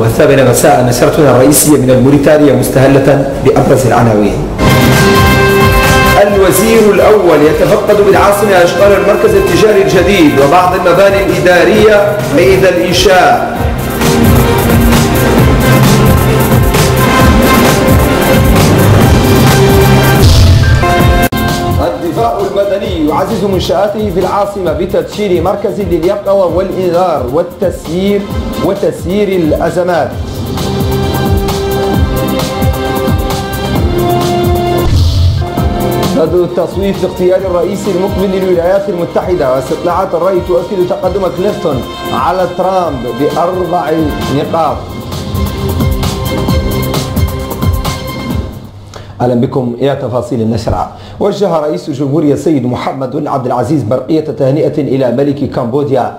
والثامنة مساء نشرتنا الرئيسية من الموريتانيا مستهلة بأبرز العناوين. الوزير الأول يتفقد بالعاصمة أشغال المركز التجاري الجديد وبعض المباني الإدارية قيد الإنشاء. الدفاع المدني يعزز منشآته في العاصمة بتدشين مركز لليقظة والإنذار والتسيير وتسيير الأزمات. بدء التصويت في اختيار الرئيس المقبل للولايات المتحدة واستطلاعات الرأي تؤكد تقدم كلينتون على ترامب بأربع نقاط. أهلا بكم إلى تفاصيل النشر وجه رئيس الجمهوريه السيد محمد عبد العزيز برقية تهنئة إلى ملك كمبوديا.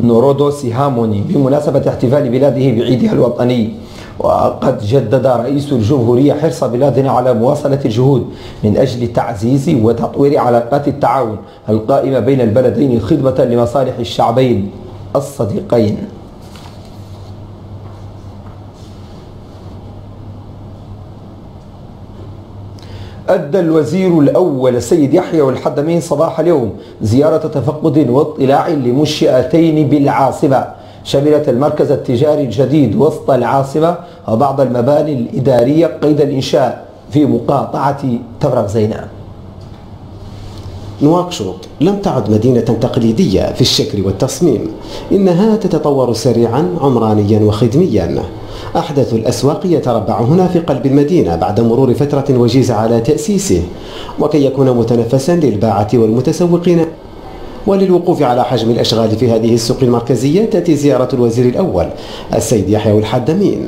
نورودو سيهاموني بمناسبة احتفال بلاده بعيدها الوطني وقد جدد رئيس الجمهورية حرص بلادنا على مواصلة الجهود من أجل تعزيز وتطوير علاقات التعاون القائمة بين البلدين خدمة لمصالح الشعبين الصديقين. أدى الوزير الأول السيد يحيى والحدمين صباح اليوم زيارة تفقد واطلاع لمنشئتين بالعاصمة. شملت المركز التجاري الجديد وسط العاصمة وبعض المباني الإدارية قيد الإنشاء في مقاطعة تفرغ زينة. نواكشوط لم تعد مدينة تقليدية في الشكل والتصميم. إنها تتطور سريعا عمرانيا وخدميا. أحدث الأسواق يتربع هنا في قلب المدينة بعد مرور فترة وجيزة على تأسيسه. وكي يكون متنفسا للباعة والمتسوقين. وللوقوف على حجم الأشغال في هذه السوق المركزية تأتي زيارة الوزير الأول السيد يحيى الحدمين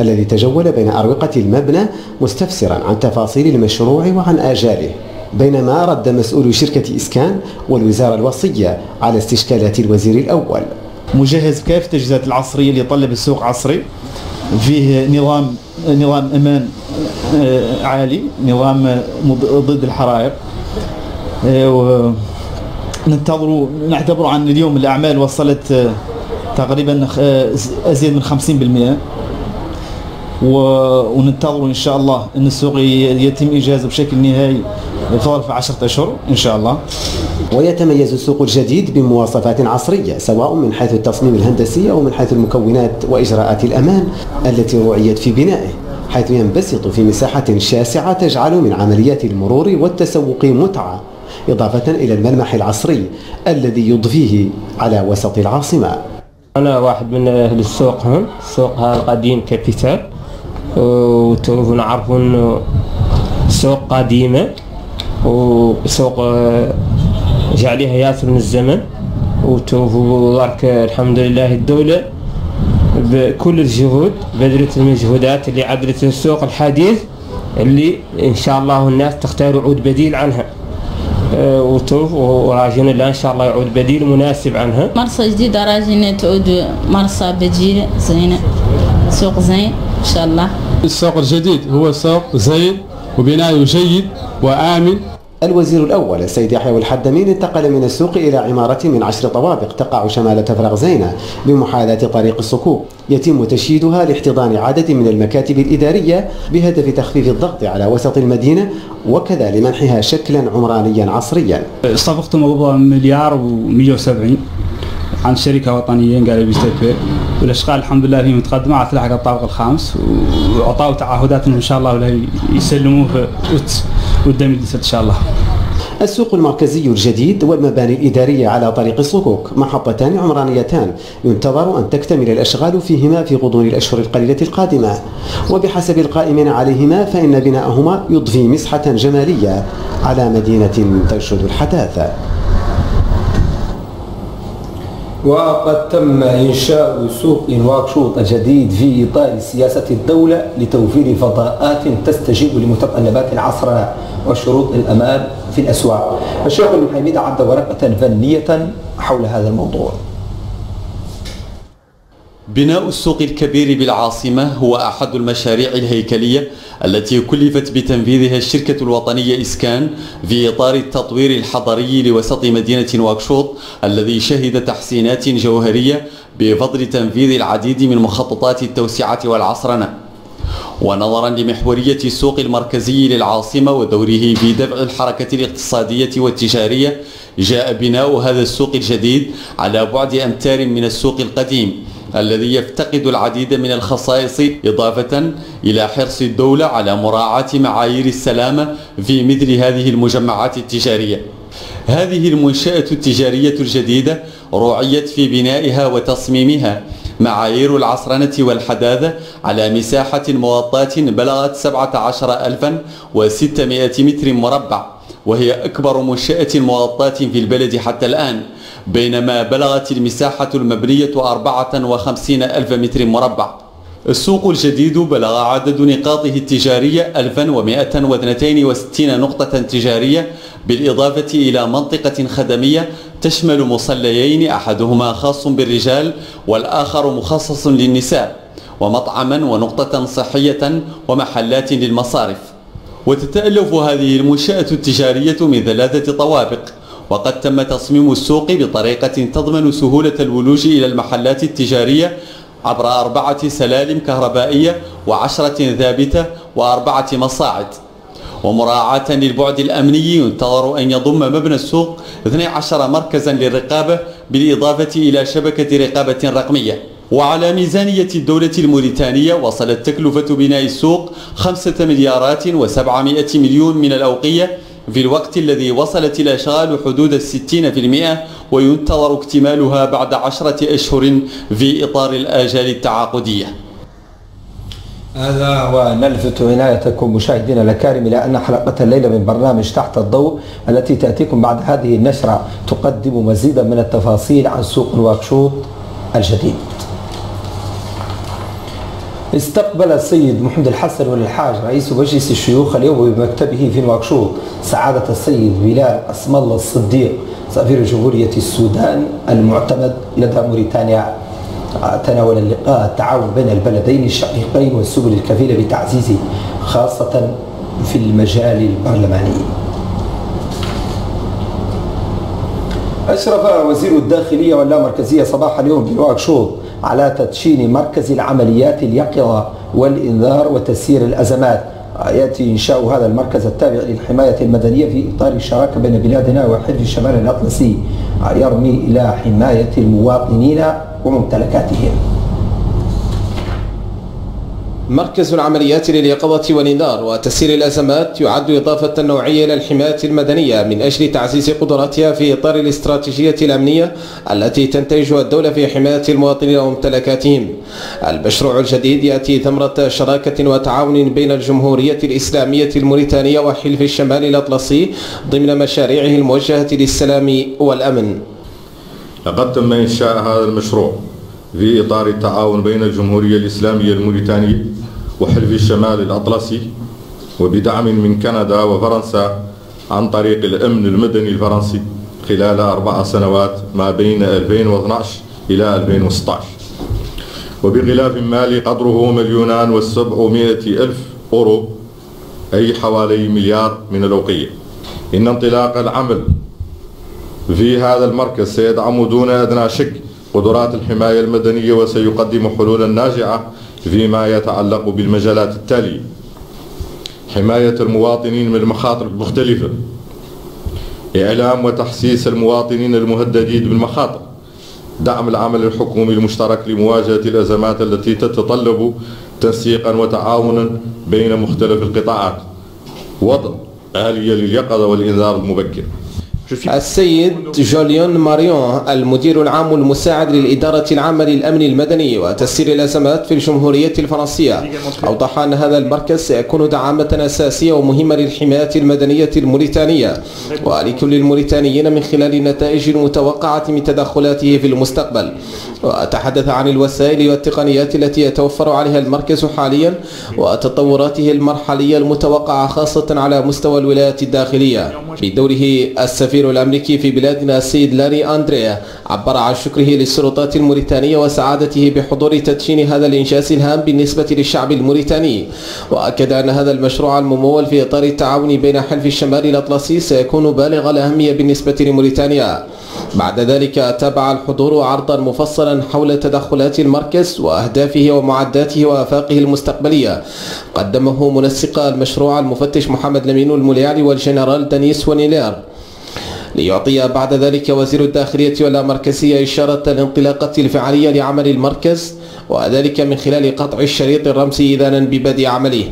الذي تجول بين أروقة المبنى مستفسرا عن تفاصيل المشروع وعن آجاله. بينما رد مسؤول شركة إسكان والوزارة الوصية على استشكالات الوزير الأول. مجهز بكافة التجهيزات العصرية اللي يطلب السوق عصري؟ فيه نظام نظام أمان آه، عالي نظام ضد الحرائق. آه، ننتظروا نعتبر عن اليوم الأعمال وصلت آه، تقريبا أزيد من 50% وننتظروا إن شاء الله إن السوق يتم اجازه بشكل نهائي. في 10 أشهر إن شاء الله. ويتميز السوق الجديد بمواصفات عصرية سواء من حيث التصميم الهندسي أو من حيث المكونات وإجراءات الأمان التي رعيت في بنائه حيث ينبسط في مساحة شاسعة تجعل من عمليات المرور والتسوق متعة إضافة إلى الملمح العصري الذي يضفيه على وسط العاصمة. أنا واحد من أهل السوق هون السوق القديم كابيتال. ونعرف أنه سوق قديمة. وسوق جاء عليها ياسر من الزمن. وتوفرك الحمد لله الدولة بكل الجهود بذلت المجهودات اللي عدلت السوق الحديث اللي إن شاء الله الناس تختار عود بديل عنها. أه، وتوف وراجين الله إن شاء الله يعود بديل مناسب عنها. مرسى جديدة راجين تعود مرسى بديل زينة. سوق زين إن شاء الله. السوق الجديد هو سوق زين. وبناء جيد وآمن. الوزير الأول السيد يحيى الحدمين انتقل من السوق إلى عمارة من عشر طوابق تقع شمال تفرغ زينة بمحاذاة طريق الصكوك يتم تشييدها لاحتضان عدد من المكاتب الإدارية بهدف تخفيف الضغط على وسط المدينة وكذا لمنحها شكلا عمرانيا عصريا. صفقة موضوع مليار و170 عن شركة وطنية قال بيستكبر والاشغال الحمد لله هي متقدمة. على تلحق الطابق الخامس. وعطاوا تعهدات إن شاء الله يسلموه قدام إن شاء الله. السوق المركزي الجديد والمباني الإدارية على طريق الصكوك محطتان عمرانيتان. ينتظر أن تكتمل الأشغال فيهما في غضون الأشهر القليلة القادمة. وبحسب القائمين عليهما فإن بناءهما يضفي مسحة جمالية على مدينة تنشد الحداثة. وقد تم إنشاء سوق واكشوط جديد في إطار سياسة الدولة لتوفير فضاءات تستجيب لمتطلبات العصر وشروط الأمان في الأسواق. الشيخ ابن حميد عد ورقة فنية حول هذا الموضوع. بناء السوق الكبير بالعاصمة هو أحد المشاريع الهيكلية التي كلفت بتنفيذها الشركة الوطنية إسكان في إطار التطوير الحضري لوسط مدينة واكشوط الذي شهد تحسينات جوهرية بفضل تنفيذ العديد من مخططات التوسعة والعصرنة. ونظرا لمحورية السوق المركزي للعاصمة ودوره في دفع الحركة الاقتصادية والتجارية جاء بناء هذا السوق الجديد على بعد أمتار من السوق القديم الذي يفتقد العديد من الخصائص إضافة إلى حرص الدولة على مراعاة معايير السلامة في مثل هذه المجمعات التجارية. هذه المنشأة التجارية الجديدة رعيت في بنائها وتصميمها معايير العصرنة والحداثة على مساحة مغطاة بلغت 17600 متر مربع. وهي أكبر منشأة مغطاة في البلد حتى الآن بينما بلغت المساحة المبنية 54 ألف متر مربع. السوق الجديد بلغ عدد نقاطه التجارية 1262 نقطة تجارية بالإضافة إلى منطقة خدمية تشمل مصليين أحدهما خاص بالرجال والآخر مخصص للنساء ومطعما ونقطة صحية ومحلات للمصارف. وتتألف هذه المنشأة التجارية من ثلاثة طوابق وقد تم تصميم السوق بطريقة تضمن سهولة الولوج إلى المحلات التجارية عبر أربعة سلالم كهربائية وعشرة ثابتة وأربعة مصاعد. ومراعاة للبعد الأمني ينتظر أن يضم مبنى السوق 12 مركزا للرقابة بالإضافة إلى شبكة رقابة رقمية. وعلى ميزانية الدولة الموريتانية وصلت تكلفة بناء السوق خمسة مليارات وسبعمائة مليون من الأوقية في الوقت الذي وصلت الأشغال حدود الستين في المئة وينتظر اكتمالها بعد عشرة أشهر في إطار الآجال التعاقدية هذا ونلفت عنايتكم مشاهدينا الكرام إلى أن حلقة الليلة من برنامج تحت الضوء التي تأتيكم بعد هذه النشرة تقدم مزيدا من التفاصيل عن سوق نواكشوط الجديد. استقبل السيد محمد الحسن والحاج رئيس مجلس الشيوخ اليوم بمكتبه في نواكشوط. سعادة السيد بلال أسم الله الصديق سفير جمهورية السودان المعتمد لدى موريتانيا. تناول اللقاء التعاون بين البلدين الشقيقين والسبل الكفيلة بتعزيزه خاصة في المجال البرلماني. أشرف وزير الداخلية واللامركزية صباح اليوم بنواكشوط. على تدشين مركز العمليات اليقظة والإنذار وتسيير الأزمات. يأتي إنشاء هذا المركز التابع للحماية المدنية في إطار الشراكة بين بلادنا وحلف الشمال الأطلسي. يرمي إلى حماية المواطنين وممتلكاتهم. مركز العمليات لليقظة والإنذار وتسيير الأزمات يعد إضافة نوعية إلى الحماية المدنية من أجل تعزيز قدراتها في إطار الاستراتيجية الأمنية التي تنتجها الدولة في حماية المواطنين وممتلكاتهم. المشروع الجديد يأتي ثمرة شراكة وتعاون بين الجمهورية الإسلامية الموريتانية وحلف الشمال الأطلسي ضمن مشاريعه الموجهة للسلام والأمن. لقد تم إنشاء هذا المشروع. في إطار التعاون بين الجمهورية الإسلامية الموريتانية وحلف الشمال الأطلسي وبدعم من كندا وفرنسا عن طريق الأمن المدني الفرنسي خلال أربع سنوات ما بين 2012 إلى 2016 وبغلاف مالي قدره مليونان وسبعمائة ألف أورو أي حوالي مليار من الأوقية. إن انطلاق العمل في هذا المركز سيدعم دون أدنى شك قدرات الحماية المدنية وسيقدم حلولا ناجعة فيما يتعلق بالمجالات التالية. حماية المواطنين من المخاطر المختلفة. إعلام وتحسيس المواطنين المهددين بالمخاطر. دعم العمل الحكومي المشترك لمواجهة الأزمات التي تتطلب تنسيقا وتعاونا بين مختلف القطاعات. وضع آلية لليقظة والإنذار المبكر. السيد جوليون ماريون المدير العام المساعد للإدارة العامة للأمن المدني وتسيير الأزمات في الجمهورية الفرنسية. أوضح أن هذا المركز سيكون دعامة أساسية ومهمة للحماية المدنية الموريتانية. ولكل الموريتانيين من خلال النتائج المتوقعة من تدخلاته في المستقبل. وتحدث عن الوسائل والتقنيات التي يتوفر عليها المركز حاليا وتطوراته المرحلية المتوقعة خاصة على مستوى الولايات الداخلية. بدوره السفير الأمريكي في بلادنا السيد لاري أندريا عبر عن شكره للسلطات الموريتانية وسعادته بحضور تدشين هذا الإنجاز الهام بالنسبة للشعب الموريتاني. وأكد أن هذا المشروع الممول في إطار التعاون بين حلف الشمال الأطلسي سيكون بالغ الأهمية بالنسبة لموريتانيا. بعد ذلك تابع الحضور عرضا مفصلا حول تدخلات المركز وأهدافه ومعداته وآفاقه المستقبلية. قدمه منسق المشروع المفتش محمد لمين المليعلي والجنرال دانيس ونيلير. ليعطي بعد ذلك وزير الداخلية واللامركزية إشارة الانطلاقة الفعالية لعمل المركز وذلك من خلال قطع الشريط الرمزي إذانا ببدء عمله.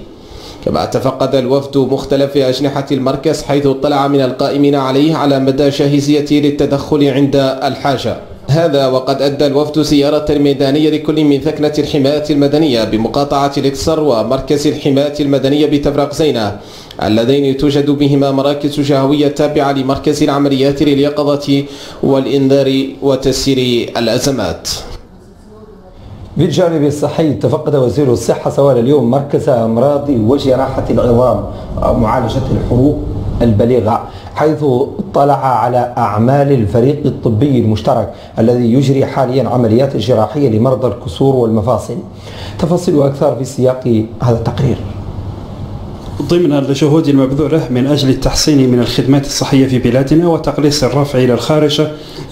كما تفقد الوفد مختلف أجنحة المركز حيث اطلع من القائمين عليه على مدى جاهزيته للتدخل عند الحاجة. هذا وقد أدى الوفد زيارة ميدانية لكل من ثكنة الحماية المدنية بمقاطعة الإكسر ومركز الحماية المدنية بتفرق زينة. اللذين توجد بهما مراكز شهوية تابعة لمركز العمليات لليقظة والإنذار وتسيير الأزمات. بالجانب الصحي تفقد وزير الصحة سوال اليوم مركز أمراض وجراحة العظام ومعالجة الحروق البليغة حيث اطلع على أعمال الفريق الطبي المشترك الذي يجري حاليا عمليات جراحية لمرضى الكسور والمفاصل. تفاصيل أكثر في سياق هذا التقرير. ضمن الجهود المبذولة من أجل التحسين من الخدمات الصحية في بلادنا وتقليص الرفع إلى الخارج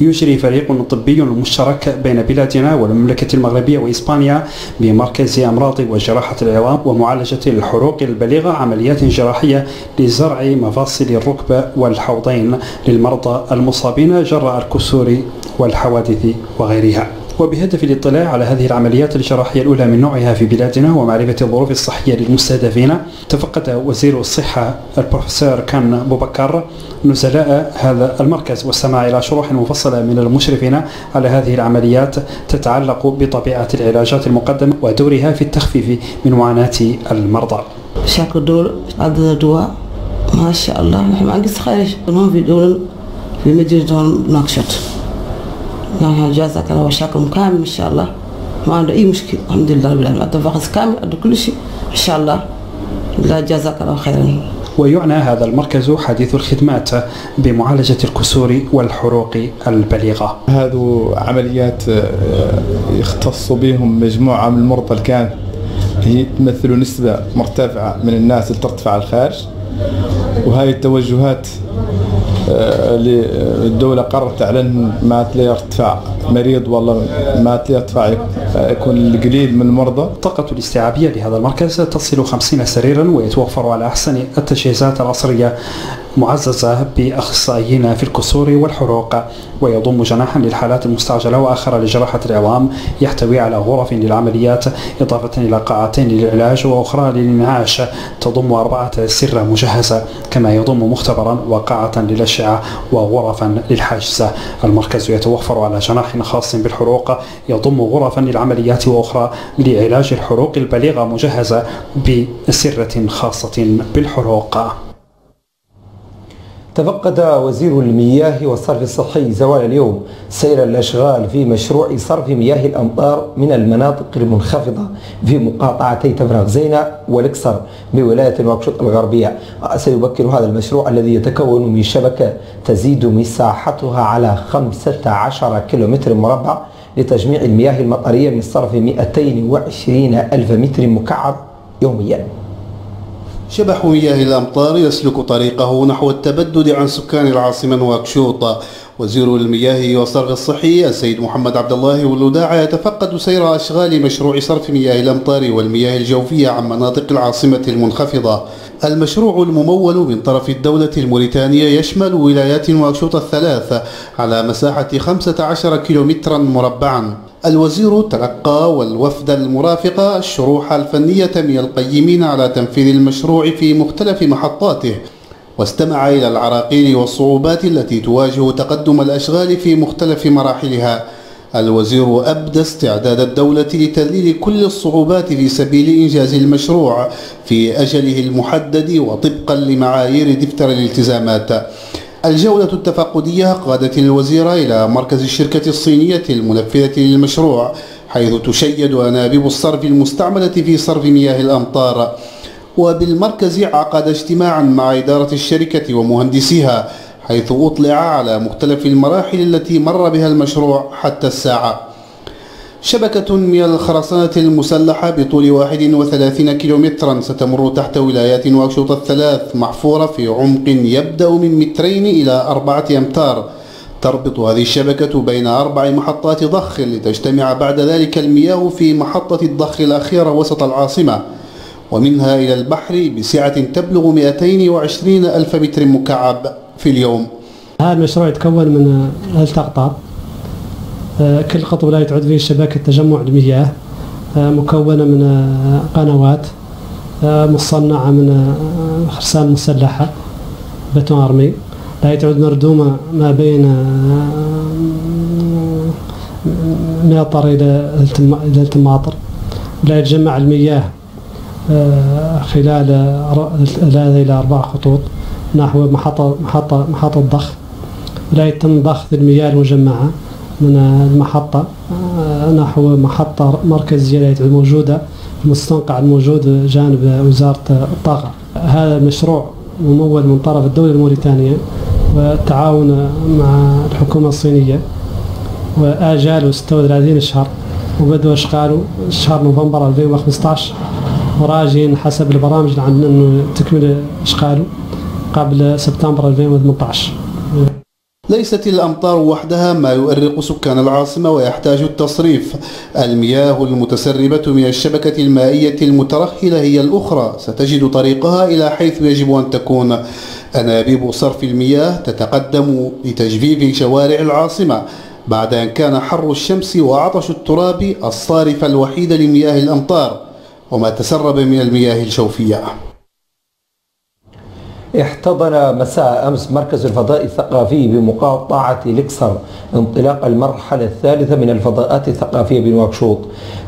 يجري فريق طبي مشترك بين بلادنا والمملكة المغربية وإسبانيا بمركز أمراض وجراحة العظام ومعالجة الحروق البليغة عمليات جراحية لزرع مفاصل الركبة والحوضين للمرضى المصابين جراء الكسور والحوادث وغيرها. وبهدف الاطلاع على هذه العمليات الجراحية الأولى من نوعها في بلادنا ومعرفة الظروف الصحية للمستهدفين. تفقد وزير الصحة البروفيسور كان بوبكر نزلاء هذا المركز واستمع إلى شروح مفصلة من المشرفين على هذه العمليات تتعلق بطبيعة العلاجات المقدمة ودورها في التخفيف من معاناة المرضى. شاكر دول عدد الدواء. ما شاء الله نحن ما نقص خارج في دول في مدينة ناقشت. يعني جزاك الله وشاكم كامل إن شاء الله. ما عنده أي مشكلة. الحمد لله رب العالمين. عنده فحص كامل. عنده كل شيء. إن شاء الله. لا جزاك الله خيرا. ويعنى هذا المركز حديث الخدمات بمعالجة الكسور والحروق البليغة. هذو عمليات يختص بهم مجموعة من المرضى الكان هي تمثل نسبة مرتفعة من الناس اللي ترتفع الخارج. وهاي التوجهات الدولة قررت تعلن تلاقي ارتفاع مريض والله تلاقي ارتفاع يكون القليل من المرضى. الطاقة الاستيعابية لهذا المركز تصل 50 سريرا ويتوفر على أحسن التجهيزات العصرية. معززة بأخصائيين في الكسور والحروق ويضم جناحا للحالات المستعجلة وآخر لجراحة العظام يحتوي على غرف للعمليات إضافة إلى قاعتين للعلاج وأخرى للإنعاش تضم أربعة سرة مجهزة كما يضم مختبرا وقاعة للأشعة وغرفا للحاجزة المركز يتوفر على جناح خاص بالحروق يضم غرفا للعمليات وأخرى لعلاج الحروق البليغة مجهزة بسرة خاصة بالحروق. تفقد وزير المياه والصرف الصحي زوال اليوم سير الأشغال في مشروع صرف مياه الأمطار من المناطق المنخفضة في مقاطعتي تفرغ زينة والإكسر بولاية نواكشوط الغربية. سيبكر هذا المشروع الذي يتكون من شبكة تزيد مساحتها على 15 كيلومتر مربع لتجميع المياه المطرية من صرف 220 ألف متر مكعب يومياً. شبح مياه الأمطار يسلك طريقه نحو التبدد عن سكان العاصمة نواكشوط. وزير المياه والصرف الصحي السيد محمد عبد الله والوداع يتفقد سير أشغال مشروع صرف مياه الأمطار والمياه الجوفية عن مناطق العاصمة المنخفضة. المشروع الممول من طرف الدولة الموريتانية يشمل ولايات نواكشوط الثلاث على مساحة 15 كيلومترا مربعا. الوزير تلقى والوفد المرافق الشروح الفنية من القيمين على تنفيذ المشروع في مختلف محطاته واستمع إلى العراقيل والصعوبات التي تواجه تقدم الأشغال في مختلف مراحلها. الوزير أبدى استعداد الدولة لتذليل كل الصعوبات في سبيل إنجاز المشروع في أجله المحدد وطبقا لمعايير دفتر الالتزامات. الجولة التفقدية قادت الوزير إلى مركز الشركة الصينية المنفذة للمشروع حيث تشيد أنابيب الصرف المستعملة في صرف مياه الأمطار. وبالمركز عقد اجتماعا مع إدارة الشركة ومهندسيها حيث أطلع على مختلف المراحل التي مر بها المشروع حتى الساعة. شبكة من الخرسانة المسلحة بطول 31 كيلومترا ستمر تحت ولايات واكشوط الثلاث محفورة في عمق يبدأ من مترين إلى أربعة أمتار. تربط هذه الشبكة بين أربع محطات ضخ لتجتمع بعد ذلك المياه في محطة الضخ الأخيرة وسط العاصمة ومنها إلى البحر بسعة تبلغ 220 ألف متر مكعب في اليوم. هذا المشروع يتكون من آه، كل قطب لا تعد فيه شبكة تجمع المياه آه، مكونة من آه، قنوات مصنعة من خرسان مسلحة بتون أرمي. لا تعد مردومة ما بين مطر إلى التماطر. لا يتجمع المياه خلال ثلاثة إلى أربع خطوط نحو محطة محطة محطة ضخ لا يتم ضخ المياه المجمعة. من المحطة. نحو محطة مركزية الموجودة في المستنقع الموجود جانب وزارة الطاقة. هذا المشروع ممول من طرف الدولة الموريتانية والتعاون مع الحكومة الصينية. وآجاله 36 شهر. وبدأوا أشغاله شهر نوفمبر 2015 وراجين حسب البرامج اللي عندنا أنه تكمل أشغاله قبل سبتمبر 2018 ليست الأمطار وحدها ما يؤرق سكان العاصمة ويحتاج التصريف. المياه المتسربة من الشبكة المائية المترهلة هي الأخرى. ستجد طريقها إلى حيث يجب أن تكون. أنابيب صرف المياه تتقدم لتجفيف شوارع العاصمة. بعد أن كان حر الشمس وعطش التراب الصارف الوحيد لمياه الأمطار وما تسرب من المياه الجوفية احتضن مساء أمس مركز الفضاء الثقافي بمقاطعة لكسر انطلاق المرحلة الثالثة من الفضاءات الثقافية بنواكشوط.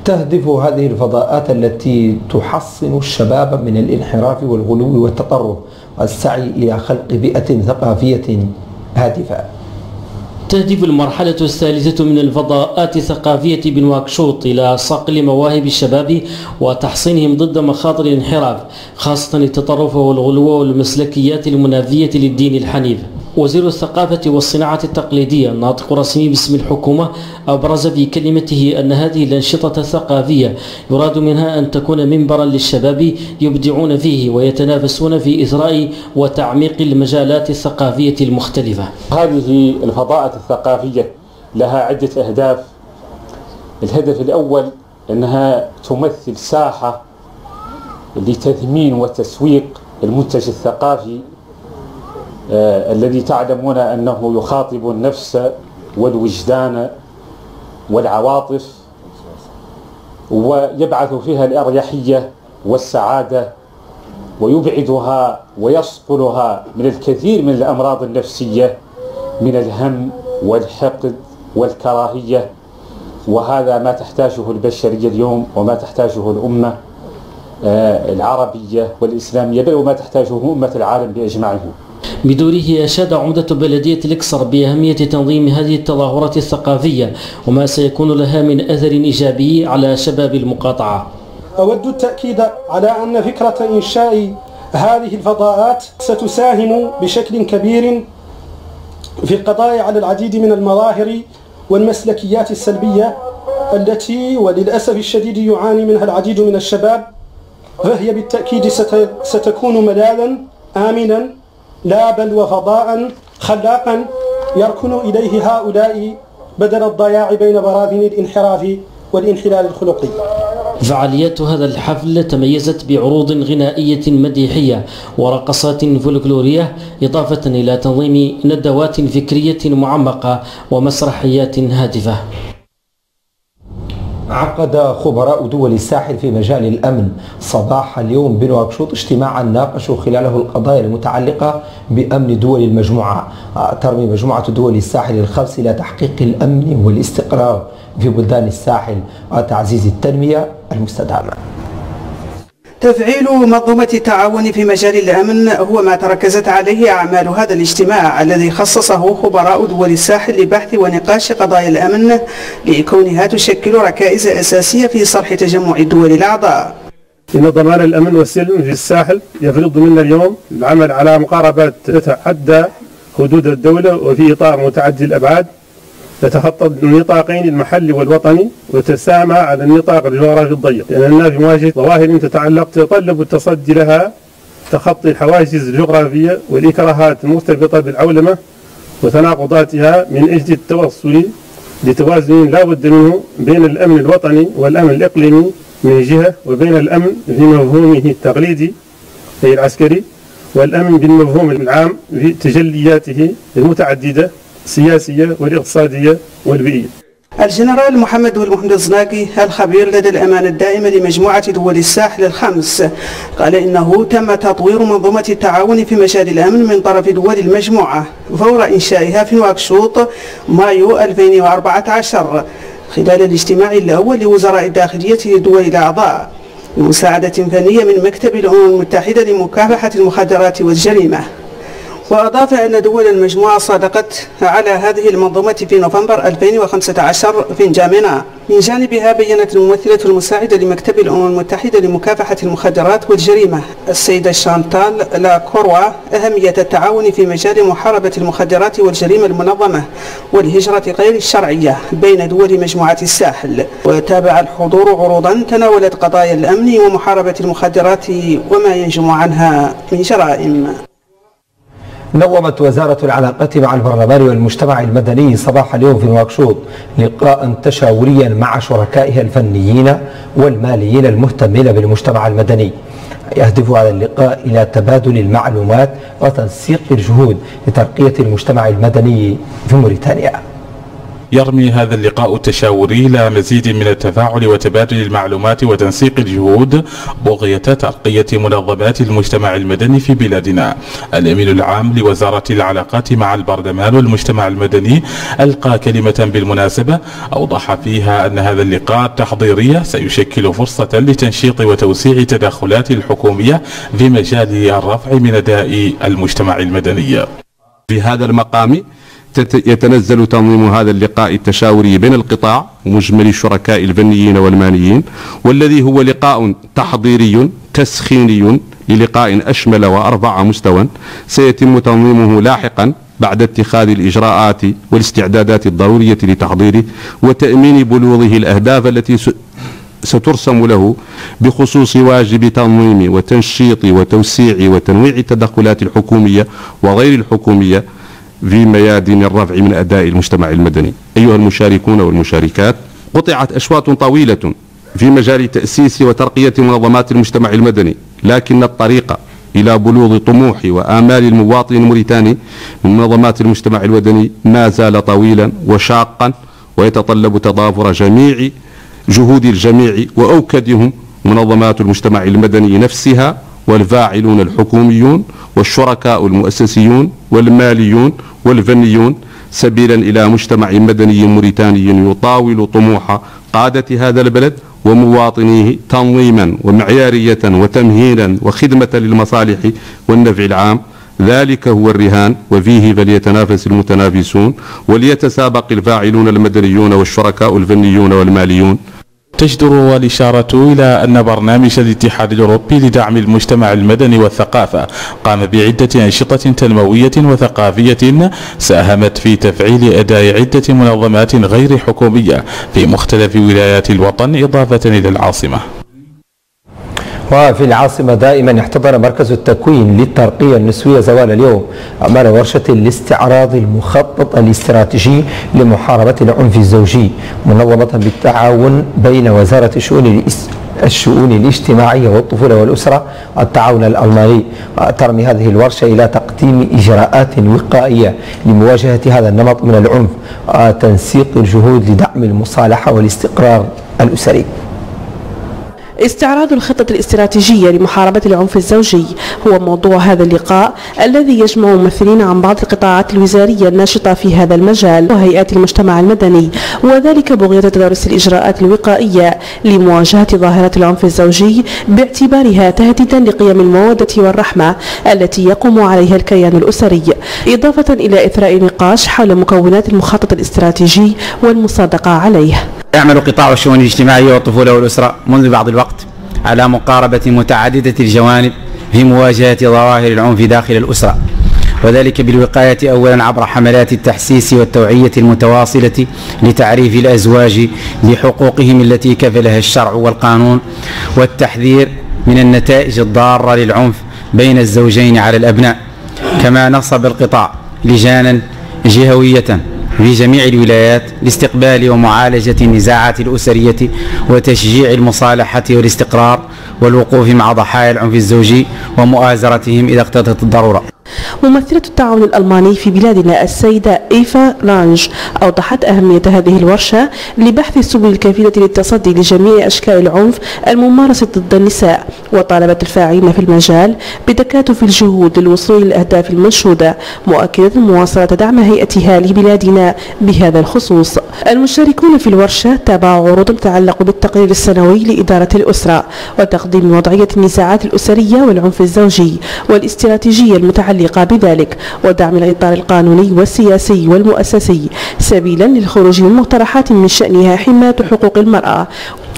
تهدف هذه الفضاءات التي تحصن الشباب من الانحراف والغلو والتطرف والسعي إلى خلق بيئة ثقافية هادفة. تهدف المرحلة الثالثة من الفضاءات الثقافية بنواكشوط إلى صقل مواهب الشباب وتحصينهم ضد مخاطر الانحراف خاصة التطرف والغلو والمسلكيات المنافية للدين الحنيف. وزير الثقافة والصناعة التقليدية الناطق الرسمي باسم الحكومة أبرز في كلمته أن هذه الأنشطة الثقافية يراد منها أن تكون منبرا للشباب يبدعون فيه ويتنافسون في إثراء وتعميق المجالات الثقافية المختلفة. هذه الفضاءة الثقافية لها عدة أهداف. الهدف الأول أنها تمثل ساحة لتثمين وتسويق المنتج الثقافي الذي تعلمون أنه يخاطب النفس والوجدان والعواطف ويبعث فيها الأريحية والسعادة ويبعدها ويصقلها من الكثير من الأمراض النفسية من الهم والحقد والكراهية. وهذا ما تحتاجه البشرية اليوم وما تحتاجه الأمة آه العربية والإسلامية بل وما تحتاجه أمة العالم بأجمعه. بدوره أشاد عمدة بلدية الإكسر بأهمية تنظيم هذه التظاهرات الثقافية وما سيكون لها من أثر إيجابي على شباب المقاطعة. أود التأكيد على أن فكرة إنشاء هذه الفضاءات ستساهم بشكل كبير في القضاء على العديد من المظاهر والمسلكيات السلبية التي وللأسف الشديد يعاني منها العديد من الشباب فهي بالتأكيد ستكون ملاذا آمنا لا بل وفضاء خلاقا يركن إليه هؤلاء بدل الضياع بين براذن الانحراف والانحلال الخلقي. فعاليات هذا الحفل تميزت بعروض غنائية مديحية ورقصات فولكلورية إضافة إلى تنظيم ندوات فكرية معمقة ومسرحيات هادفة. عقد خبراء دول الساحل في مجال الأمن صباح اليوم بنواكشوط اجتماعا ناقشوا خلاله القضايا المتعلقة بأمن دول المجموعة. ترمي مجموعة دول الساحل الخمس إلى تحقيق الأمن والاستقرار في بلدان الساحل. وتعزيز التنمية المستدامة. تفعيل منظومة التعاون في مجال الأمن هو ما تركزت عليه أعمال هذا الاجتماع الذي خصصه خبراء دول الساحل لبحث ونقاش قضايا الأمن لكونها تشكل ركائز أساسية في صرح تجمع الدول الأعضاء. إن ضمان الأمن والسلم في الساحل يفرض منا اليوم العمل على مقاربات تتعدى حدود الدولة وفي إطار متعدي الأبعاد تتخطى النطاقين المحلي والوطني وتسامى على النطاق الجغرافي الضيق. لأننا في مواجهة ظواهر تتعلق تتطلب التصدي لها تخطي الحواجز الجغرافية والإكراهات المرتبطة بالعولمة وتناقضاتها من أجل التوصل لتوازن لا بد منه بين الأمن الوطني والأمن الإقليمي من جهة وبين الأمن في مفهومه التقليدي أي العسكري والأمن بالمفهوم العام في تجلياته المتعددة السياسية والاقتصادية والبيئية. الجنرال محمد المهند الزناقي الخبير لدى الأمانة الدائمة لمجموعة دول الساحل الخمس قال إنه تم تطوير منظومة التعاون في مجال الأمن من طرف دول المجموعة فور إنشائها في نواكشوط مايو 2014 خلال الاجتماع الأول لوزراء الداخلية لدول الأعضاء. بمساعدة فنية من مكتب الأمم المتحدة لمكافحة المخدرات والجريمة. وأضاف أن دول المجموعة صادقت على هذه المنظومة في نوفمبر 2015 في نجامينا من جانبها بيّنت الممثلة المساعدة لمكتب الأمم المتحدة لمكافحة المخدرات والجريمة السيدة شانتال لا كوروا أهمية التعاون في مجال محاربة المخدرات والجريمة المنظمة والهجرة غير الشرعية بين دول مجموعة الساحل. وتابع الحضور عروضا تناولت قضايا الأمن ومحاربة المخدرات وما ينجم عنها من جرائم. نظمت وزارة العلاقات مع البرلمان والمجتمع المدني صباح اليوم في نواكشوط لقاء تشاوريا مع شركائها الفنيين والماليين المهتمين بالمجتمع المدني. يهدف هذا اللقاء إلى تبادل المعلومات وتنسيق الجهود لترقية المجتمع المدني في موريتانيا. يرمي هذا اللقاء التشاوري إلى مزيد من التفاعل وتبادل المعلومات وتنسيق الجهود بغية ترقية منظمات المجتمع المدني في بلادنا. الأمين العام لوزارة العلاقات مع البرلمان والمجتمع المدني ألقى كلمة بالمناسبة. أوضح فيها أن هذا اللقاء التحضيري سيشكل فرصة لتنشيط وتوسيع تدخلات الحكومية في مجال الرفع من أداء المجتمع المدني. في هذا المقام يتنزل تنظيم هذا اللقاء التشاوري بين القطاع ومجمل الشركاء الفنيين والماليين والذي هو لقاء تحضيري تسخيني للقاء أشمل وأرفع مستوى. سيتم تنظيمه لاحقا بعد اتخاذ الإجراءات والاستعدادات الضرورية لتحضيره وتأمين بلوغه الأهداف التي سترسم له بخصوص واجب تنظيم وتنشيط وتوسيع وتنويع التدخلات الحكومية وغير الحكومية في ميادين الرفع من أداء المجتمع المدني. أيها المشاركون والمشاركات قطعت أشواط طويلة في مجال تأسيس وترقية منظمات المجتمع المدني لكن الطريق إلى بلوغ طموح وآمال المواطن الموريتاني من منظمات المجتمع المدني ما زال طويلا وشاقا ويتطلب تضافر جميع جهود الجميع وأوكدهم منظمات المجتمع المدني نفسها والفاعلون الحكوميون والشركاء المؤسسيون والماليون والفنيون سبيلا إلى مجتمع مدني موريتاني يطاول طموح قادة هذا البلد ومواطنيه تنظيما ومعيارية وتمهيلا وخدمة للمصالح والنفع العام. ذلك هو الرهان وفيه فليتنافس المتنافسون وليتسابق الفاعلون المدنيون والشركاء الفنيون والماليون. تجدر الإشارة إلى أن برنامج الاتحاد الأوروبي لدعم المجتمع المدني والثقافة قام بعدة أنشطة تنموية وثقافية ساهمت في تفعيل أداء عدة منظمات غير حكومية في مختلف ولايات الوطن إضافة إلى العاصمة. وفي العاصمة دائما احتضن مركز التكوين للترقية النسوية زوال اليوم أعمال ورشة الاستعراض المخطط الاستراتيجي لمحاربة العنف الزوجي منظمة بالتعاون بين وزارة الشؤون الشؤون الاجتماعية والطفولة والأسرة والتعاون الألماني. ترمي هذه الورشة إلى تقديم إجراءات وقائية لمواجهة هذا النمط من العنف وتنسيق الجهود لدعم المصالحة والاستقرار الأسري. استعراض الخطة الاستراتيجية لمحاربة العنف الزوجي. هو موضوع هذا اللقاء الذي يجمع ممثلين عن بعض القطاعات الوزارية الناشطة في هذا المجال وهيئات المجتمع المدني وذلك بغية تدارس الإجراءات الوقائية لمواجهة ظاهرة العنف الزوجي باعتبارها تهديدا لقيم المودة والرحمة التي يقوم عليها الكيان الأسري. إضافة إلى إثراء نقاش حول مكونات المخطط الاستراتيجي والمصادقة عليه. يعمل قطاع الشؤون الاجتماعية والطفولة والأسرة منذ بعض الوقت على مقاربة متعددة الجوانب في مواجهة ظواهر العنف داخل الأسرة. وذلك بالوقاية أولا عبر حملات التحسيس والتوعية المتواصلة لتعريف الأزواج بحقوقهم التي كفلها الشرع والقانون والتحذير من النتائج الضارة للعنف بين الزوجين على الأبناء. كما نصب القطاع لجانا جهوية في جميع الولايات لاستقبال ومعالجة النزاعات الأسرية وتشجيع المصالحة والاستقرار والوقوف مع ضحايا العنف الزوجي ومؤازرتهم إذا اقتضت الضرورة. ممثلة التعاون الألماني في بلادنا السيدة إيفا لانج أوضحت أهمية هذه الورشة لبحث السبل الكفيلة للتصدي لجميع أشكال العنف الممارسة ضد النساء. وطالبت الفاعلين في المجال بتكاتف الجهود للوصول للأهداف المنشودة مؤكدة مواصلة دعم هيئتها لبلادنا بهذا الخصوص. المشاركون في الورشة تابعوا عروضا تتعلق بالتقرير السنوي لإدارة الأسرة وتقديم وضعية النزاعات الأسرية والعنف الزوجي والاستراتيجية المتعلقة بذلك ودعم الإطار القانوني والسياسي والمؤسسي سبيلا للخروج من مقترحات من شأنها حماية حقوق المرأة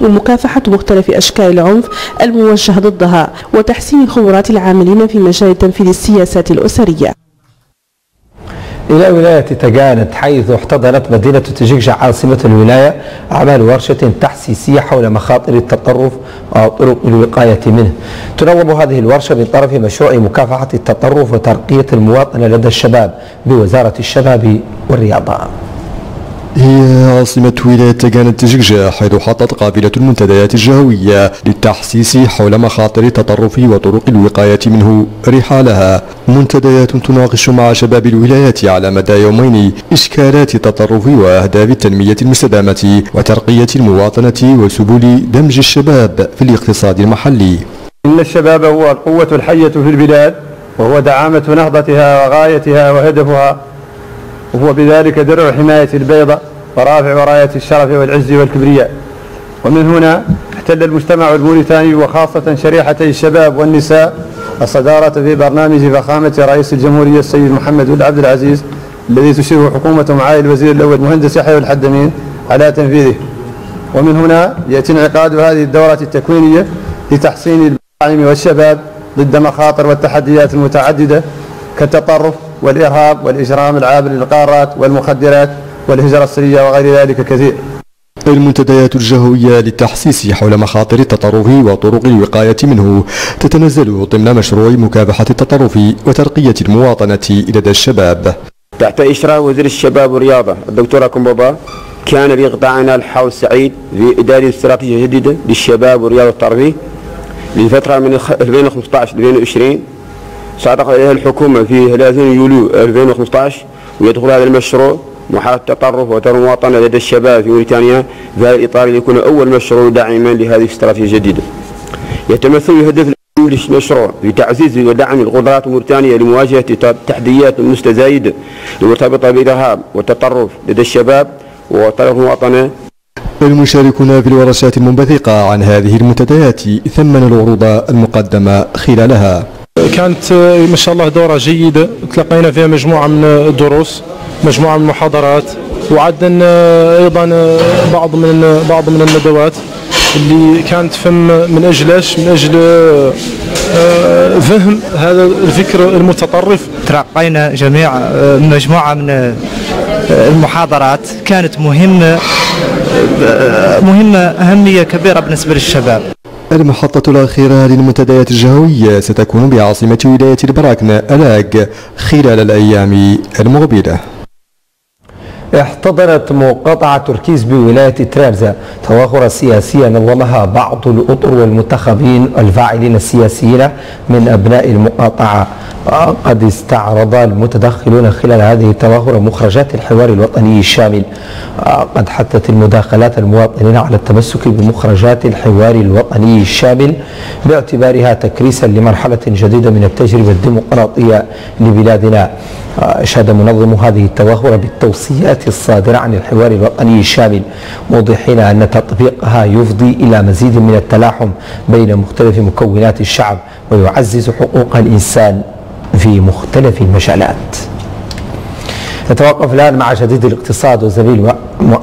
ومكافحة مختلف أشكال العنف الموجه ضدها وتحسين خبرات العاملين في مجال تنفيذ السياسات الأسرية. إلى ولاية تجانت حيث احتضنت مدينة تجيكجا عاصمة الولاية أعمال ورشة تحسيسية حول مخاطر التطرف وطرق الوقاية منه. تنظم هذه الورشة من طرف مشروع مكافحة التطرف وترقية المواطنة لدى الشباب بوزارة الشباب والرياضة. هي عاصمة ولاية تجانة تجيكجا حيث حطت قافلة المنتديات الجهوية للتحسيس حول مخاطر التطرف وطرق الوقاية منه رحالها. منتديات تناقش مع شباب الولايات على مدى يومين إشكالات التطرف وأهداف التنمية المستدامة وترقية المواطنة وسبل دمج الشباب في الاقتصاد المحلي. إن الشباب هو القوة الحية في البلاد وهو دعامة نهضتها وغايتها وهدفها وهو بذلك درع حماية البيضة ورافع راية الشرف والعز والكبرياء. ومن هنا احتل المجتمع الموريتاني وخاصة شريحتي الشباب والنساء الصدارة في برنامج فخامة رئيس الجمهورية السيد محمد بن عبد العزيز الذي تشيره حكومة معالي الوزير الأول مهندس يحيى الحدمين على تنفيذه. ومن هنا يأتي انعقاد هذه الدورة التكوينية لتحصين البراعم والشباب ضد مخاطر والتحديات المتعددة كالتطرف والإرهاب والإجرام العابر للقارات والمخدرات والهجرة السرية وغير ذلك كثير. المنتديات الجهوية للتحسيس حول مخاطر التطرف وطرق الوقاية منه تتنزل ضمن مشروع مكافحة التطرف وترقية المواطنة لدى الشباب. تحت إشراف وزير الشباب والرياضة الدكتور كومبوبا كان لقطاعنا الحول السعيد في إدارة استراتيجية جديدة للشباب والرياضة الترفيه للفترة من 2015 2020 صادق عليها الحكومة في 30 يوليو 2015 ويدخل هذا المشروع محاربة التطرف والمواطنة لدى الشباب في موريتانيا في هذا الإطار ليكون أول مشروع داعما لهذه الاستراتيجية الجديدة. يتمثل الهدف المشروع في تعزيز ودعم القدرات الموريتانية لمواجهة التحديات المستزايدة المرتبطة بالإرهاب والتطرف لدى الشباب وطرف المواطنة. المشاركون في الورشات المنبثقة عن هذه المنتديات ثمنوا العروض المقدمة خلالها. كانت ما شاء الله دورة جيدة. تلقينا فيها مجموعة من الدروس مجموعة من المحاضرات. وعدنا أيضا بعض من بعض من الندوات اللي كانت فم من أجل؟ من أجل فهم هذا الفكر المتطرف. تلقينا جميع مجموعة من المحاضرات. كانت مهمة مهمة أهمية كبيرة بالنسبة للشباب. المحطة الأخيرة للمنتديات الجهوية ستكون بعاصمة ولاية البراكن ألاق خلال الأيام المقبلة. احتضنت مقاطعة تركيز بولاية ترابزا تظاهرة سياسية نظمها بعض الأطر والمنتخبين الفاعلين السياسيين من أبناء المقاطعة. قد استعرض المتدخلون خلال هذه التظاهرة مخرجات الحوار الوطني الشامل. قد حثت المداخلات المواطنين على التمسك بمخرجات الحوار الوطني الشامل باعتبارها تكريسا لمرحلة جديدة من التجربة الديمقراطية لبلادنا. أشاد منظم هذه التظاهرة بالتوصيات الصادرة عن الحوار الوطني الشامل موضحين أن تطبيقها يفضي إلى مزيد من التلاحم بين مختلف مكونات الشعب ويعزز حقوق الإنسان في مختلف المجالات. نتوقف الآن مع جديد الاقتصاد والزميل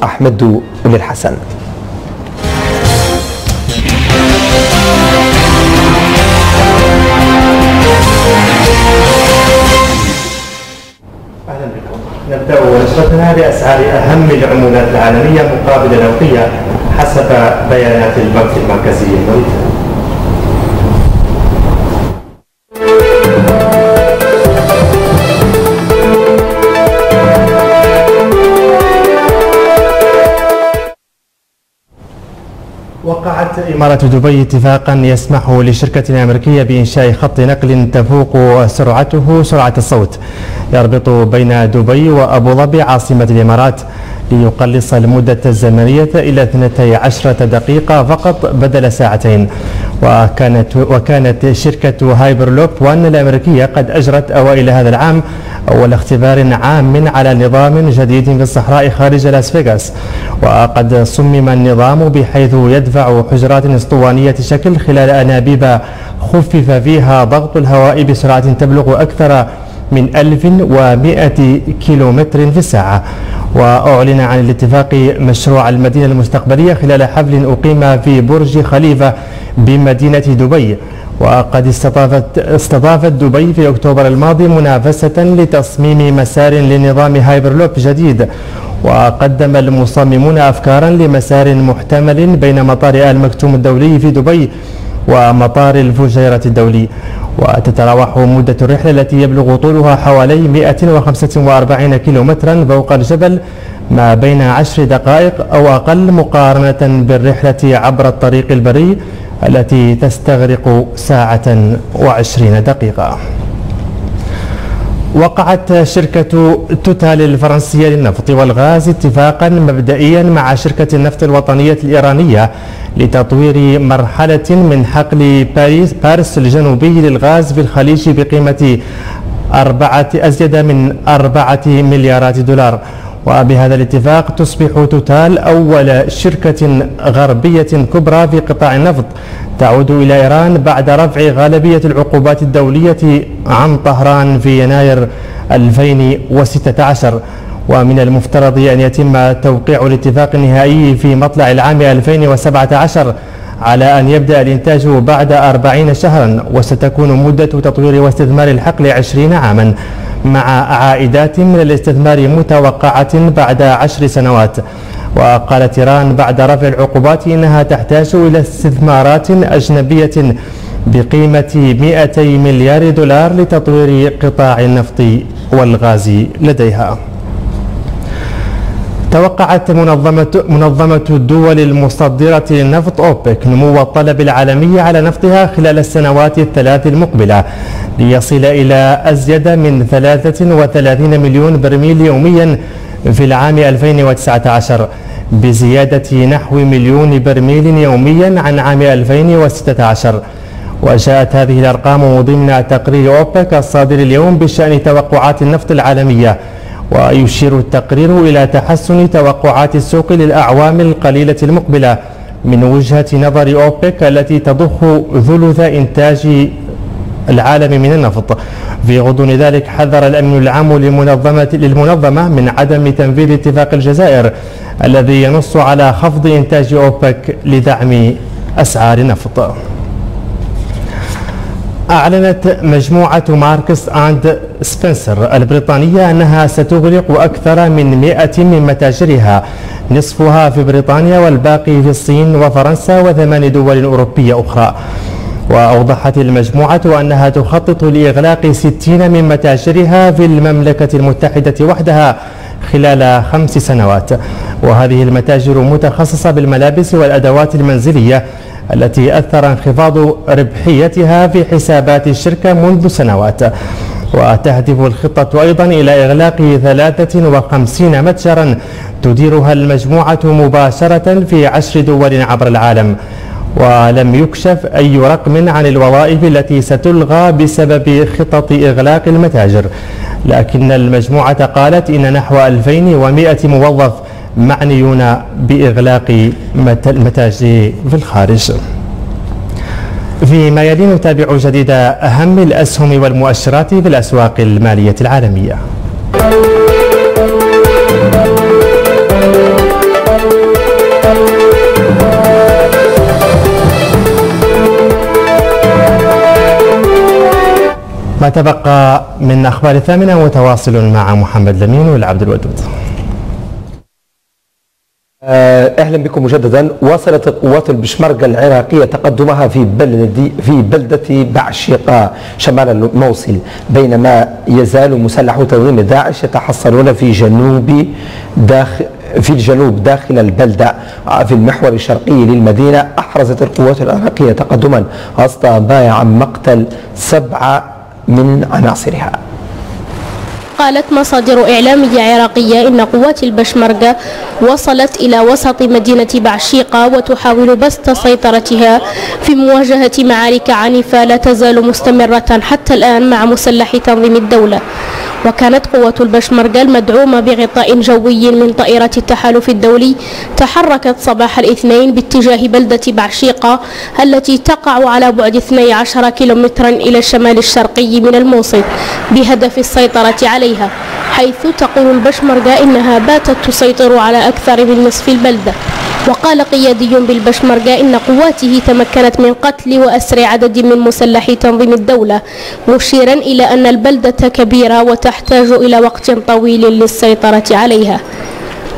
أحمد للحسن. نبدأ نشرتنا بأسعار أهم العملات العالمية مقابل الأوقية حسب بيانات البنك المركزي الموريتاني. وقعت إمارة دبي اتفاقا يسمح لشركة أمريكية بإنشاء خط نقل تفوق سرعته سرعة الصوت. يربط بين دبي وأبو ظبي عاصمة الإمارات ليقلص المدة الزمنية إلى 12 دقيقة فقط بدل ساعتين. وكانت وكانت شركة هايبرلوب 1 الأمريكية قد أجرت أوائل هذا العام أول اختبار عام على نظام جديد في الصحراء خارج لاس فيغاس وقد صمم النظام بحيث يدفع حجرات اسطوانية الشكل خلال أنابيب خفف فيها ضغط الهواء بسرعة تبلغ أكثر من 1100 كيلومتر في الساعة. وأعلن عن الاتفاق مشروع المدينة المستقبلية خلال حفل أقيم في برج خليفة بمدينة دبي. وقد استضافت استضافت دبي في أكتوبر الماضي منافسة لتصميم مسار لنظام هايبرلوب جديد وقدم المصممون أفكارا لمسار محتمل بين مطار آل مكتوم الدولي في دبي ومطار الفجيرة الدولي. وتتراوح مدة الرحلة التي يبلغ طولها حوالي 145 كيلومترا فوق الجبل ما بين عشر دقائق أو أقل مقارنة بالرحلة عبر الطريق البري التي تستغرق ساعة وعشرين دقيقة. وقعت شركة توتال الفرنسية للنفط والغاز اتفاقا مبدئيا مع شركة النفط الوطنية الإيرانية لتطوير مرحلة من حقل باريس بارس الجنوبي للغاز في الخليج بقيمة أربعة أزيد من أربعة مليارات دولار. وبهذا الاتفاق تصبح توتال أول شركة غربية كبرى في قطاع النفط. تعود إلى إيران بعد رفع غالبية العقوبات الدولية عن طهران في يناير 2016 ومن المفترض أن يتم توقيع الاتفاق النهائي في مطلع العام 2017 على أن يبدأ الإنتاج بعد 40 شهرا وستكون مدة تطوير واستثمار الحقل 20 عاما. مع عائدات من الاستثمار متوقعة بعد عشر سنوات. وقالت إيران بعد رفع العقوبات إنها تحتاج إلى استثمارات أجنبية بقيمة 200 مليار دولار لتطوير قطاع النفط والغاز لديها. توقعت منظمة, منظمة الدول المصدرة للنفط أوبك نمو الطلب العالمي على نفطها خلال السنوات الثلاث المقبلة ليصل إلى أزيد من 33 مليون برميل يوميا في العام 2019 بزيادة نحو مليون برميل يوميا عن عام 2016 وجاءت هذه الأرقام ضمن تقرير أوبك الصادر اليوم بشأن توقعات النفط العالمية. ويشير التقرير إلى تحسن توقعات السوق للأعوام القليلة المقبلة من وجهة نظر أوبك التي تضخ ثلث إنتاج العالم من النفط. في غضون ذلك حذر الأمين العام للمنظمة, للمنظمة من عدم تنفيذ اتفاق الجزائر الذي ينص على خفض إنتاج أوبك لدعم أسعار النفط. أعلنت مجموعة ماركس أند سبنسر البريطانية أنها ستغلق أكثر من 100 من متاجرها. نصفها في بريطانيا والباقي في الصين وفرنسا وثمان دول أوروبية أخرى. وأوضحت المجموعة أنها تخطط لإغلاق 60 من متاجرها في المملكة المتحدة وحدها خلال خمس سنوات. وهذه المتاجر متخصصة بالملابس والأدوات المنزلية. التي أثر انخفاض ربحيتها في حسابات الشركة منذ سنوات. وتهدف الخطة أيضا إلى إغلاق 53 متجرا تديرها المجموعة مباشرة في عشر دول عبر العالم. ولم يكشف أي رقم عن الوظائف التي ستلغى بسبب خطط إغلاق المتاجر. لكن المجموعة قالت إن نحو 2100 موظف معنيون بإغلاق المتاجر في الخارج فيما يلي نتابع جديد أهم الأسهم والمؤشرات في الأسواق المالية العالمية. ما تبقى من أخبار الثامنة متواصل مع محمد لمين والعبد الودود. أهلا بكم مجددا. واصلت قوات البشمركة العراقية تقدمها في بلد في بلدة بعشقه شمال الموصل بينما يزال مسلحو تنظيم داعش يتحصلون في جنوب داخل في الجنوب داخل البلدة. في المحور الشرقي للمدينة أحرزت القوات العراقية تقدما وسط عن مقتل سبعة من عناصرها. قالت مصادر إعلامية عراقية إن قوات البشمركة وصلت إلى وسط مدينة بعشيقة وتحاول بسط سيطرتها في مواجهة معارك عنيفة لا تزال مستمرة حتى الآن مع مسلح تنظيم الدولة. وكانت قوة البشمركة المدعومة بغطاء جوي من طائرة التحالف الدولي تحركت صباح الاثنين باتجاه بلدة بعشيقة التي تقع على بعد 12 كيلومترا إلى الشمال الشرقي من الموصل بهدف السيطرة عليها. حيث تقول البشمركة إنها باتت تسيطر على أكثر من نصف البلدة. وقال قيادي بالبشمركة إن قواته تمكنت من قتل وأسر عدد من مسلحي تنظيم الدولة مشيرا إلى أن البلدة كبيرة وتحتاج إلى وقت طويل للسيطرة عليها.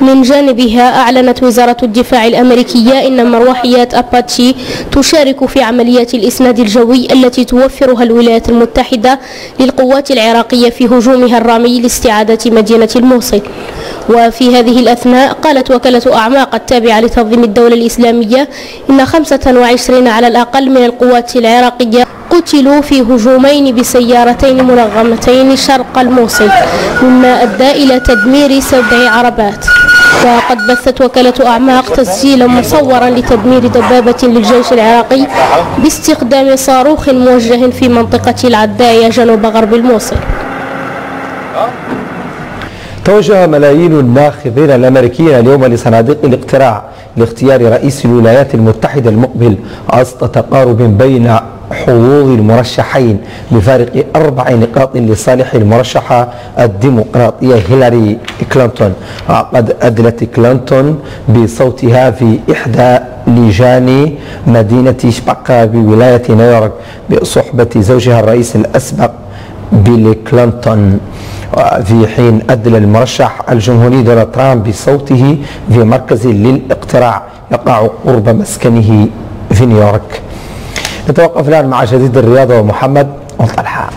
من جانبها أعلنت وزارة الدفاع الأمريكية إن مروحيات أباتشي تشارك في عمليات الإسناد الجوي التي توفرها الولايات المتحدة للقوات العراقية في هجومها الرامي لاستعادة مدينة الموصل وفي هذه الأثناء قالت وكالة أعماق التابعة لتنظيم الدولة الإسلامية إن 25 على الأقل من القوات العراقية قتلوا في هجومين بسيارتين منغمتين شرق الموصل مما أدى إلى تدمير سبع عربات. وقد بثت وكالة أعماق تسجيلا مصورا لتدمير دبابة للجيش العراقي باستخدام صاروخ موجه في منطقة العداية جنوب غرب الموصل. توجه ملايين الناخبين الأمريكيين اليوم لصناديق الاقتراع لاختيار رئيس الولايات المتحدة المقبل وسط تقارب بين حظوظ المرشحين بفارق أربع نقاط لصالح المرشحة الديمقراطية هيلاري كلينتون. وقد أدلت كلينتون بصوتها في إحدى لجان مدينة تشاباكوا بولاية نيويورك بصحبة زوجها الرئيس الأسبق بيل كلينتون. في حين أدلى المرشح الجمهوري دونالد ترامب بصوته في مركز للاقتراع يقع قرب مسكنه في نيويورك. نتوقف الآن مع جديد الرياضة ومحمد طلحة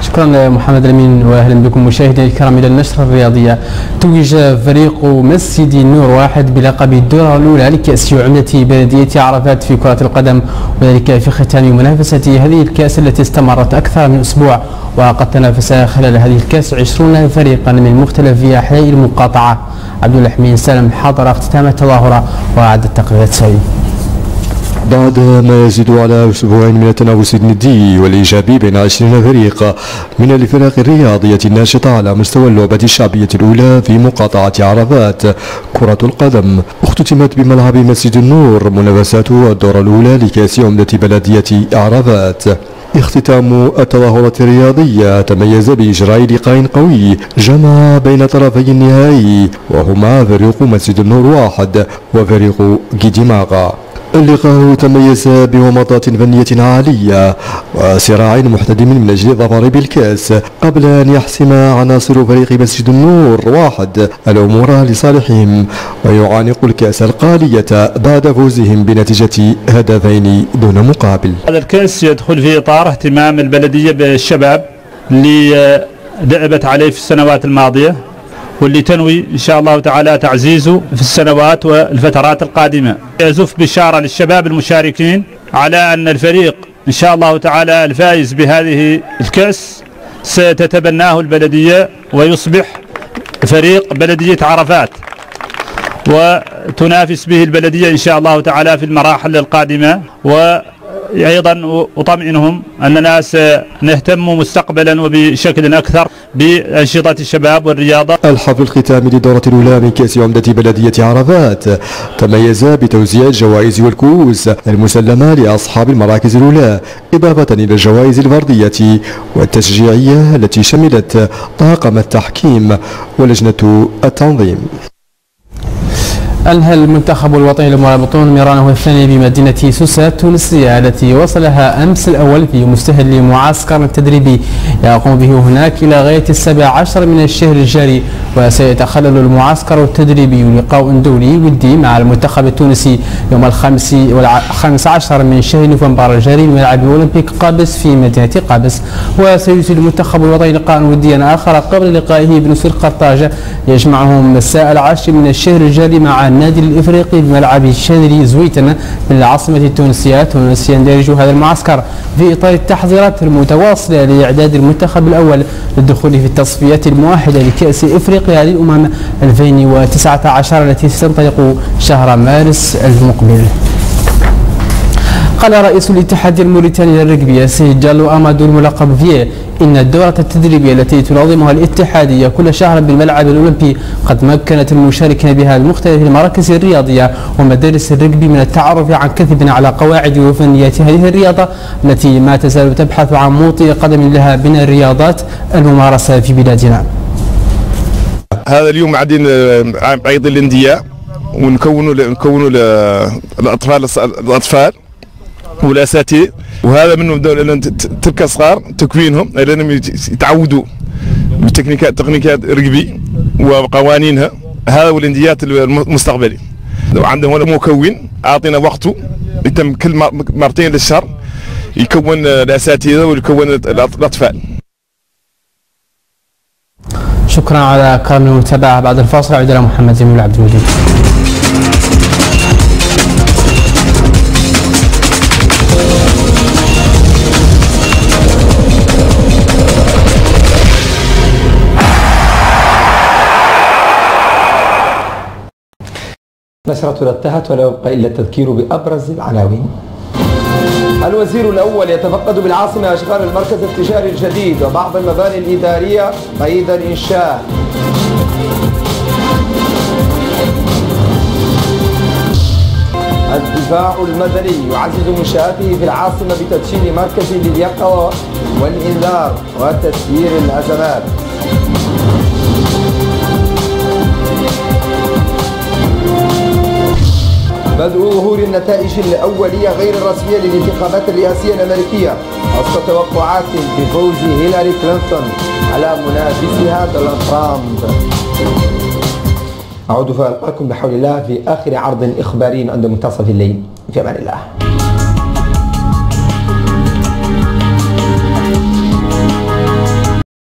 شكرا محمد الأمين واهلا بكم مشاهدينا الكرام إلى النشرة الرياضية. توج فريق مسجد النور واحد بلقب الدوره الاولى لكاس عمده بلدية عرفات في كرة القدم وذلك في ختام منافسة هذه الكأس التي استمرت أكثر من أسبوع وقد تنافس خلال هذه الكأس 20 فريقا من مختلف احياء المقاطعة. عبد الحميد سالم حضر اختتام التظاهرة وعد التقرير التالي بعد ما يزيد على أسبوعين من التنافس الندي والإيجابي بين 20 فريق من الفرق الرياضية الناشطة على مستوى اللعبة الشعبية الأولى في مقاطعة عرفات كرة القدم. اختتمت بملعب مسجد النور منافسات الدورة الأولى لكأس عمدة بلدية عرفات. اختتام التظاهرة الرياضية تميز بإجراء لقاء قوي جمع بين طرفي النهائي وهما فريق مسجد النور واحد وفريق جيديماغا اللقاء تميز بومضات فنية عالية وصراع محتدم من أجل الظفر بالكأس. قبل أن يحسم عناصر فريق مسجد النور واحد الأمور لصالحهم ويعانق الكأس القالية بعد فوزهم بنتيجة هدفين دون مقابل. هذا الكأس يدخل في إطار اهتمام البلدية بالشباب اللي لعبت عليه في السنوات الماضية. واللي تنوي إن شاء الله تعالى تعزيزه في السنوات والفترات القادمة. يزف بشارة للشباب المشاركين على أن الفريق إن شاء الله تعالى الفائز بهذه الكأس. ستتبناه البلدية ويصبح فريق بلدية عرفات. وتنافس به البلدية إن شاء الله تعالى في المراحل القادمة. و أيضا أطمئنهم اننا سنهتم مستقبلا وبشكل أكثر بانشطه الشباب والرياضة. الحفل الختامي للدوره الأولى من كأس عمدة بلدية عرفات تميز بتوزيع الجوائز والكؤوس المسلمة لأصحاب المراكز الأولى إضافة إلى الجوائز الفردية والتشجيعية التي شملت طاقم التحكيم ولجنة التنظيم. أنهى المنتخب الوطني للمرابطون ميرانه الثاني بمدينة سوسة التونسية التي وصلها أمس الأول في مستهل معسكر تدريبي. يقوم به هناك إلى غاية السابع عشر من الشهر الجاري وسيتخلل المعسكر التدريبي لقاء دولي ودي مع المنتخب التونسي يوم الخامس والخامس عشر من شهر نوفمبر الجاري بملعب أولمبيك قابس في مدينة قابس. وسيجري المنتخب الوطني لقاء وديا آخر قبل لقائه بنصير قرطاج. يجمعهم مساء العاشر من الشهر الجاري مع النادي الإفريقي بملعب شادري زويتن من العاصمة التونسية. تونس يندرج هذا المعسكر في إطار التحضيرات المتواصلة لإعداد المنتخب الأول للدخول في التصفيات الموحدة لكأس إفريقيا للأمم 2019 التي ستنطلق شهر مارس المقبل. قال رئيس الاتحاد الموريتاني للرجبي السيد جالو أمادو الملقب فيه إن الدورة التدريبية التي تنظمها الاتحادية كل شهر بالملعب الأولمبي قد مكنت المشاركين بها المختلف المراكز الرياضية ومدارس الرجبي من التعرف عن كثب على قواعد وفنيات هذه الرياضة التي ما تزال تبحث عن موطئ قدم لها من الرياضات الممارسة في بلادنا. هذا اليوم قاعدين عيد الاندياء ونكونوا نكونوا الأطفال الأطفال. والاساتذه وهذا منه تلك الصغار تكوينهم لانهم يتعودوا بتكنيكات تكنيكات رقبي وقوانينها. هذا هو الانديات المستقبلي. عندهم مكون أعطينا وقته يتم كل مرتين للشهر يكون الأساتذة ويكون الأطفال. شكرا على كرم المتابعة. بعد الفاصل عبد الله محمد جميل عبد المجيد. نشرة انتهت ولا يبقى إلا التذكير بأبرز العناوين. الوزير الأول يتفقد بالعاصمة أشغال المركز التجاري الجديد وبعض المباني الإدارية قيد الإنشاء. الدفاع المدني يعزز منشآته في العاصمة بتدشين مركز لليقظة والإنذار وتسيير الأزمات بدء ظهور النتائج الأولية غير الرسمية للانتخابات الرئاسية الأمريكية. وسط توقعات بفوز هيلاري كلينتون على منافسها دونالد ترامب. أعود فألقاكم بحول الله في آخر عرض إخباري عند منتصف الليل. في أمان الله.